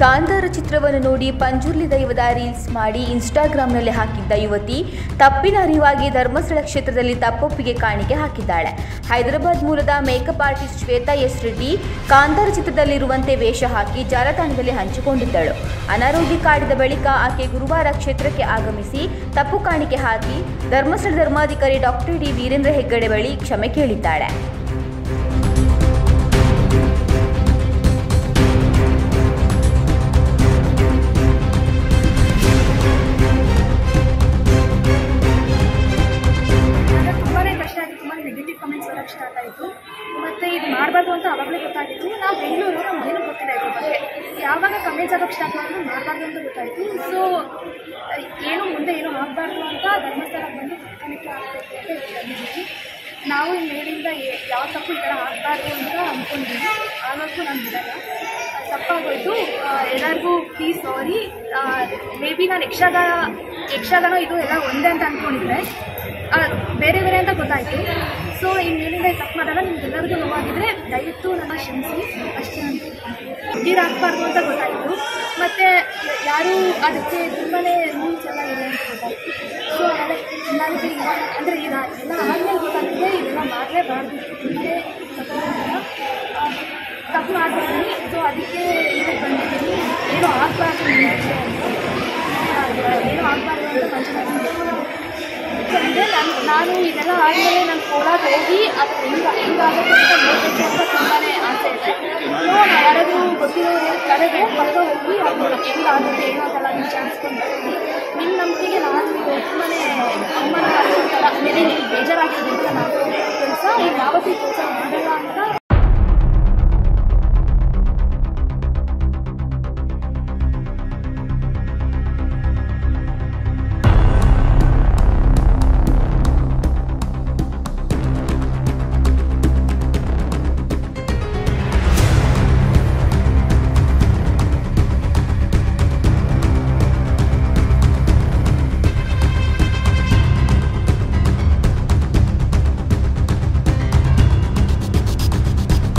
ಕಾಂತಾರ ಚಿತ್ರವನ್ನು ನೋಡಿ ಪಂಜುರ್ಲಿ ದೈವದ ರೀಲ್ಸ್ ಮಾಡಿ ಇನ್ಸ್ಟಾಗ್ರಾಂನಲ್ಲಿ ಹಾಕಿದ್ದ ಯುವತಿ ತಪ್ಪಿನ ಅರಿವಾಗಿ ಧರ್ಮಸ್ಥಳ ಕ್ಷೇತ್ರದಲ್ಲಿ ತಪ್ಪೊಪ್ಪಿಗೆ ಕಾಣಿಕೆ ಹಾಕಿದ್ದಾಳೆ. ಹೈದರಾಬಾದ್ ಮೂಲದ makeup artist Shweta S Reddy Kantara ಚಿತ್ರದಲ್ಲಿರುವಂತೆ ವೇಷ ಹಾಕಿ ಜಾಲತಾಣದಲ್ಲಿ ಹಂಚಿಕೊಂಡಿದ್ದಳು. ಅನಾರೋಗ್ಯ ಕಾಡಿದ ಬಳಿಕ ಆಕೆ ಗುರುವಾರ ಕ್ಷೇತ್ರಕ್ಕೆ ಆಗಮಿಸಿ ತಪ್ಪು ಕಾಣಿಕೆ ಹಾಕಿ ಧರ್ಮಸ್ಥಳ ಧರ್ಮಾಧಿಕಾರಿ ಡಾಕ್ಟರ್ ಡಿ ವೀರೇಂದ್ರ ಹೆಗ್ಗಡೆ ಬಳಿ ಕ್ಷಮೆ ಕೇಳಿದ್ದಾಳೆ. ನೆಗೆಟಿವ್ ಸ್ಟಾರ್ಟ್ ಆಯಿತು ಮತ್ತು ಇದು ಮಾಡಬಾರ್ದು ಅಂತ ಅವಾಗಲೇ ಗೊತ್ತಾಗಿತ್ತು. ನಾವು ಬೆಂಗಳೂರು ನಮಗೇನು ಗೊತ್ತಿಲ್ಲ ಇದ್ರ ಬಗ್ಗೆ. ಯಾವಾಗ ಕಮೆಂಟ್ಸ್ ಆಗೋಕ್ಕೆ ಸ್ಟಾರ್ಟ್ ಮಾಡಿದ್ರು ಮಾಡಬಾರ್ದು ಅಂತ ಗೊತ್ತಾಯಿತು. ಸೊ ಏನು ಮುಂದೆ ಏನು ಆಗಬಾರ್ದು ಅಂತ ಧರ್ಮಸ್ಥಳಕ್ಕೆ ಬಂದು ತನಿಖೆ ಆಗಬೇಕು ಅಂತ ಬಂದಿದ್ದೀವಿ ನಾವು ಮೇಲಿಂದ ಯಾವ ತಪ್ಪು ಈ ಥರ ಆಗಬಾರ್ದು ಅಂತ ಅಂದ್ಕೊಂಡಿದ್ದೀವಿ ಆಗೋಕ್ಕೂ ನಾನು ಬಿಡಲ್ಲ. ತಪ್ಪಾಗೋಯ್ತು. ಎಲ್ಲರಿಗೂ ಪ್ಲೀಸ್ ಸಾರಿ ಮೇ ಬಿ ನಾನು ಯಕ್ಷಗಾನ ಯಕ್ಷಗಾನ ಇದು ಎಲ್ಲ ಒಂದೇ ಅಂತ ಅಂದ್ಕೊಂಡಿದ್ದೆ ಬೇರೆ ಬೇರೆ ಅಂತ ಗೊತ್ತಾಯಿತು. ಸೊ ಇನ್ನು ಏನಿದೆ ಇದು ತಪ್ಪು ಮಾಡಲ್ಲ ನಿಮ್ಗೆಲ್ಲರಿಗೂ ನೋವಾಗಿದ್ರೆ ದಯವಿಟ್ಟು ನನ್ನ ಕ್ಷಮಿಸಿ. ಅಷ್ಟೇ ನೀರು ಹಾಕ್ಬಾರ್ದು ಅಂತ ಗೊತ್ತಾಯಿತು. ಮತ್ತು ಯಾರು ಅದಕ್ಕೆ ತುಂಬಾ ರೂಲ್ಸ್ ಎಲ್ಲ ಇದೆ ಅಂತ ಗೊತ್ತಾಯಿತು. ಸೊ ನನಗೆ ಇವಾಗ ಅಂದರೆ ಈಗ ಎಲ್ಲ ಆದಮೇಲೆ ಗೊತ್ತಾಗಿದೆ ಇದೆಲ್ಲ ಮಾಡಲೇಬಾರ್ದು. ಮುಂದೆ ತಪ್ಪು ಮಾಡ್ತಿದ್ದೀನಿ ಸೊ ಅದಕ್ಕೆ ಇದಕ್ಕೆ ಬಂದಿದ್ದೀನಿ ಏನೂ ಆಗಬಾರ್ದು ಏನೂ ಆಗಬಾರ್ದು ಅಂತ ಅಂದರೆ ನಾನು ಇದೆಲ್ಲ ಆದಮೇಲೆ ನಾನು ಕೋಲಾರ ಹೋಗಿ ಅದು ಹೆಂಗೆ ಹೆಂಗಾಗುತ್ತೆ ಅಂತ ನೋಡಬೇಕು ಅಂತ ತುಂಬಾ ಆಸೆ ಇದೆ. ನಾನು ಯಾರಾದರೂ ಗೊತ್ತಿರೋರು ಕರೆದು ಪಕ್ಕ ಹೋಗಿ ಅದು ಹೆಂಗಾಗುತ್ತೆ ಏನಾಗಲ್ಲ ನೀವು ಚಾನ್ಸ್ಕೊಂಡು ನಿಮ್ಮ ನಂಬಿಕೆಗೆ ನಾನು ತುಂಬಾ ಅಂತ ಮೇಲೆ ನೀವು ಬೇಜಾರಾಗಿರೋದ್ರಿಂದ ನಾನು ಕೆಲಸ ಈಗ ಕೆಲಸ